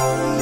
Oh,